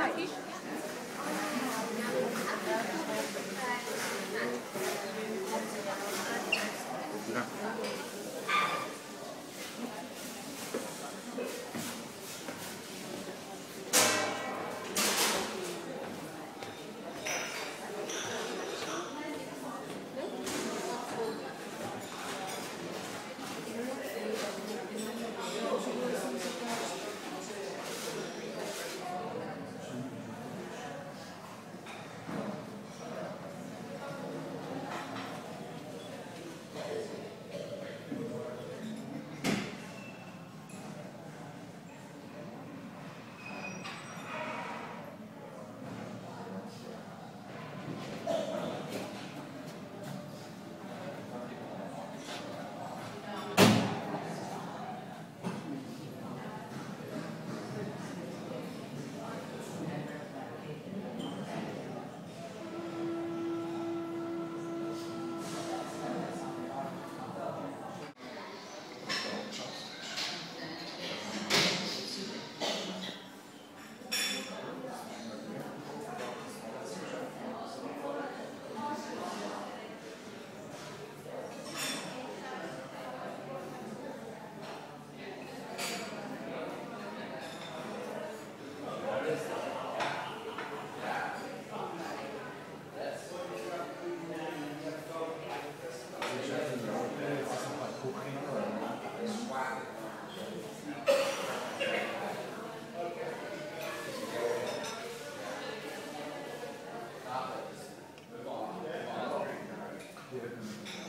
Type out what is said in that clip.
Vai. Amen.